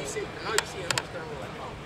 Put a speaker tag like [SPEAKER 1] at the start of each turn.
[SPEAKER 1] you see, how you see him on steroids?